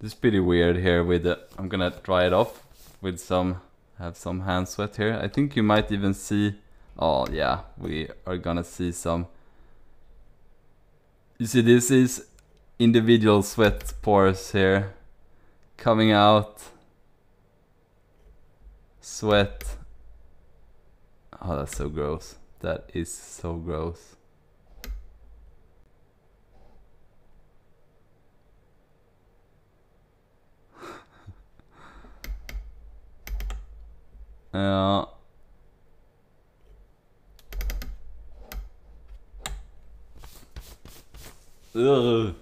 This is pretty weird here with the, I'm gonna dry it off with some, have some hand sweat here. I think you might even see, oh yeah, we are gonna see some, you see this is individual sweat pores here coming out. Sweat. Oh, that's so gross. That is so gross. Ja. Irr.